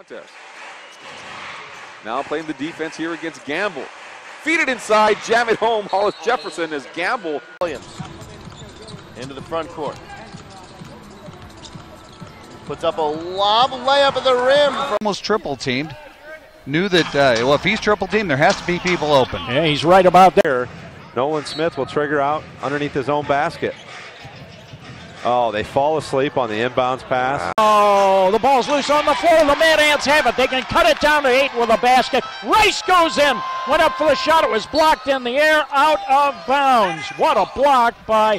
contest. Now playing the defense here against Gamble. Feed it inside, jam it home. Hollis Jefferson as Gamble. Williams into the front court. Puts up a lob layup at the rim. almost triple teamed. Knew that, uh, well, if he's triple teamed, there has to be people open. Yeah, he's right about there. Nolan Smith will trigger out underneath his own basket. Oh, they fall asleep on the inbounds pass. Oh, the ball's loose on the floor. The Mad Ants have it. They can cut it down to eight with a basket. Rice goes in. Went up for the shot. It was blocked in the air, out of bounds. What a block by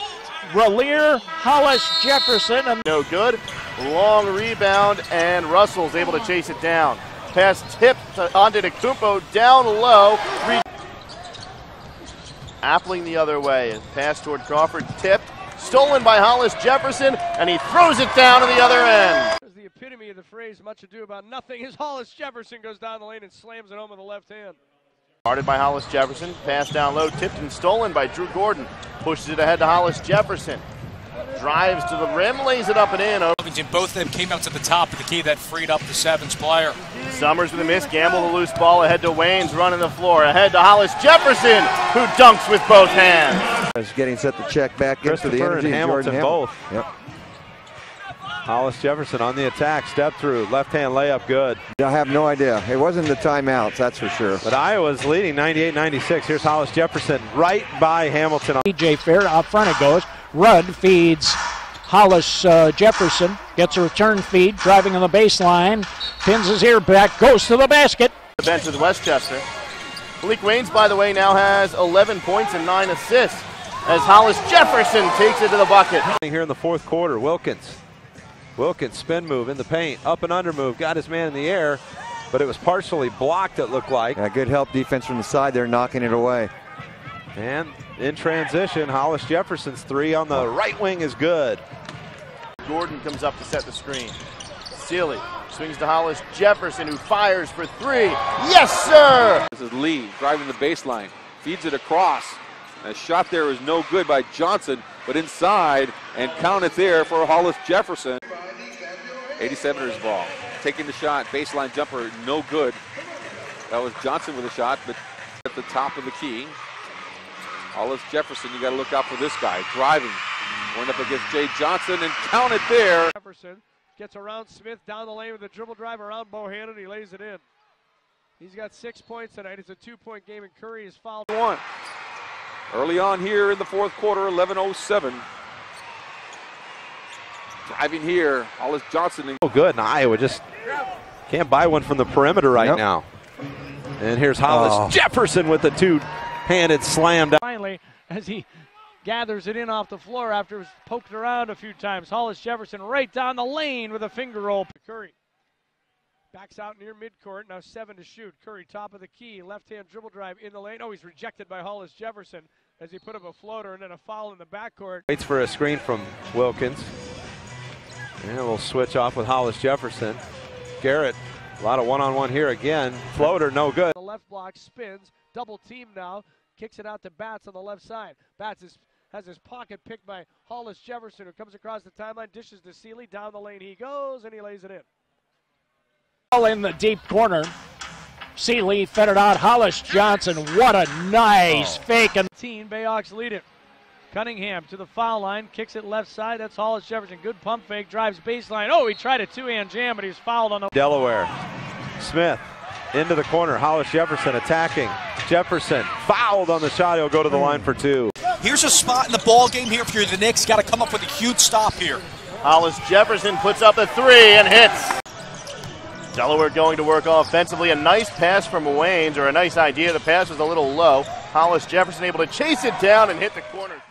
Rahlir Hollis Jefferson. And No good. Long rebound, and Russell's able to chase it down. Pass tipped to Antetokounmpo down low. Re- Appling the other way. And pass toward Crawford. Tipped. Stolen by Hollis Jefferson, and he throws it down to the other end. There's the epitome of the phrase much ado about nothing as Hollis Jefferson goes down the lane and slams it home with the left hand. Guarded by Hollis Jefferson. Pass down low. Tipped and stolen by Drew Gordon. Pushes it ahead to Hollis Jefferson. Drives to the rim, lays it up and in. Oh, Covington, both of them came out to the top of the key that freed up the Sevens player. Summers with a miss. Gamble the loose ball ahead to Waynes running the floor. Ahead to Hollis Jefferson, who dunks with both hands. Is getting set to check back in for the energy. and Hamilton Hamilton. both. Yep. Hollis Jefferson on the attack, step through, left hand layup, good. I have no idea. It wasn't the timeouts, that's for sure. But Iowa's leading 98 96. Here's Hollis Jefferson right by Hamilton. DJ Fair out front it goes. Rudd feeds Hollis uh, Jefferson. Gets a return feed. Driving on the baseline. Pins his ear back. Goes to the basket. The bench with Westchester. Malik Waynes, by the way, now has 11 points and 9 assists as Hollis Jefferson takes it to the bucket. Here in the fourth quarter, Wilkins. Wilkins spin move in the paint, up and under move, got his man in the air, but it was partially blocked, it looked like. Yeah, good help defense from the side there, knocking it away. And in transition, Hollis Jefferson's three on the right wing is good. Gordon comes up to set the screen. Sealy swings to Hollis Jefferson, who fires for three. Yes, sir! This is Lee driving the baseline. Feeds it across. A shot there is no good by Johnson, but inside and count it there for Hollis Jefferson. 87ers ball. Taking the shot. Baseline jumper, no good. That was Johnson with a shot, but at the top of the key. Hollis Jefferson, you got to look out for this guy. Driving. Went up against Jay Johnson and count it there. Jefferson gets around Smith down the lane with a dribble drive around Bohannon. And he lays it in. He's got six points tonight. It's a two-point game, and Curry is fouled. One. Early on here in the fourth quarter, 11.07. Driving here, Hollis Johnson. Oh, good. And Iowa just can't buy one from the perimeter right Nope. now. And here's Hollis Oh. Jefferson with the two handed slam down. Finally, as he gathers it in off the floor after it was poked around a few times, Hollis Jefferson right down the lane with a finger roll. Curry backs out near midcourt. Now seven to shoot. Curry top of the key, left-hand dribble drive in the lane. Oh, he's rejected by Hollis Jefferson as he put up a floater and then a foul in the backcourt. Waits for a screen from Wilkins. And we'll switch off with Hollis Jefferson. Garrett, a lot of one on one here again. Floater, no good. The left block spins, double team now, kicks it out to Bats on the left side. Bats is, has his pocket picked by Hollis Jefferson, who comes across the timeline, dishes to Sealy, down the lane he goes, and he lays it in. Ball in the deep corner. Sealy fed it out. Hollis Johnson. What a nice oh. fake. And 18, Bayhawks lead it. Cunningham to the foul line, kicks it left side. That's Hollis Jefferson. Good pump fake, drives baseline. Oh, he tried a two-hand jam, but he was fouled on the. Delaware. Smith into the corner. Hollis Jefferson attacking. Jefferson fouled on the shot. He'll go to the line for two. Here's a spot in the ball game here if you're the Knicks. Got to come up with a huge stop here. Hollis Jefferson puts up a three and hits. Delaware going to work offensively. A nice pass from Waynes, or a nice idea. The pass was a little low. Hollis Jefferson able to chase it down and hit the corner.